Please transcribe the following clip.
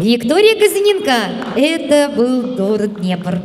Виктория Казаненко. Это был город Днепр.